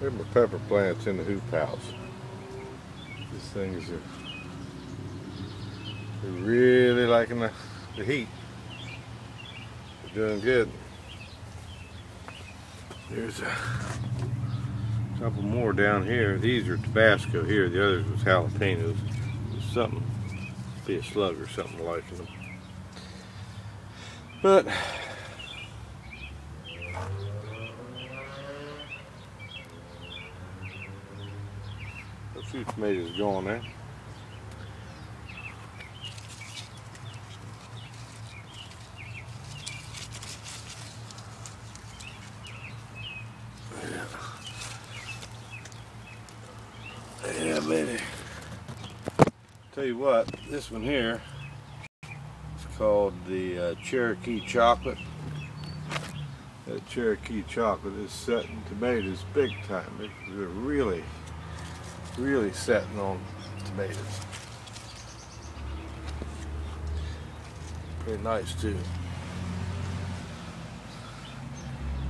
There's my pepper plants in the hoop house. These things are they're really liking the, the heat. They're doing good. There's a couple more down here. These are Tabasco here. The others was jalapenos. There's something, be a slug or something liking them. But a few tomatoes going there. Yeah, baby. Tell you what, this one here is called the uh, Cherokee Chocolate. That Cherokee Chocolate is setting tomatoes big time. They're really, really setting on tomatoes. Pretty nice too.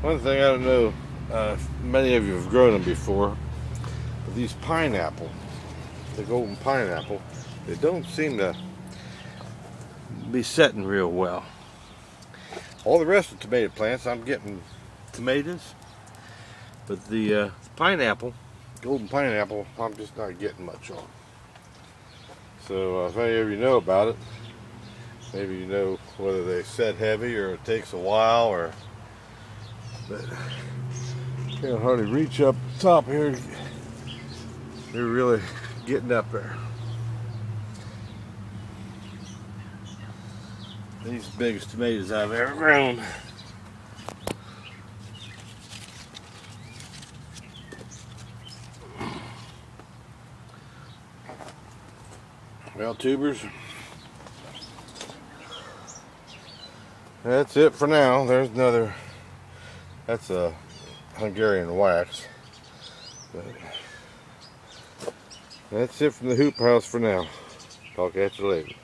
One thing I don't know, uh, many of you have grown them before, but these pineapple, the golden pineapple, they don't seem to be setting real well. All the rest of the tomato plants, I'm getting tomatoes, but the, uh, pineapple, golden pineapple, I'm just not getting much on. So uh, if any of you know about it, maybe you know whether they set heavy or it takes a while or but can't hardly reach up top here. They're really getting up there. These biggest tomatoes I've ever grown. Well, tubers, that's it for now. There's another, that's a Hungarian wax. But that's it from the hoop house for now. Talk at you later.